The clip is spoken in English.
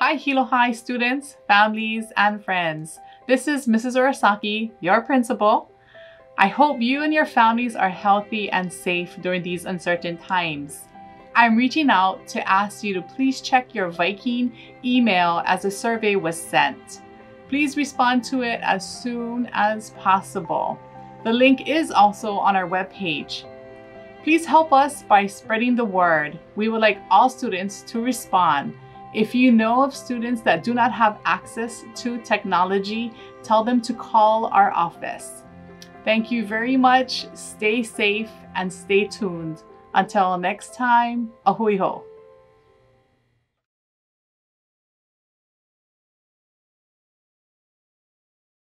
Hi Hilo High students, families, and friends. This is Mrs. Urasaki, your principal. I hope you and your families are healthy and safe during these uncertain times. I'm reaching out to ask you to please check your Viking email as a survey was sent. Please respond to it as soon as possible. The link is also on our webpage. Please help us by spreading the word. We would like all students to respond. If you know of students that do not have access to technology, tell them to call our office. Thank you very much. Stay safe and stay tuned. Until next time, ahui ho.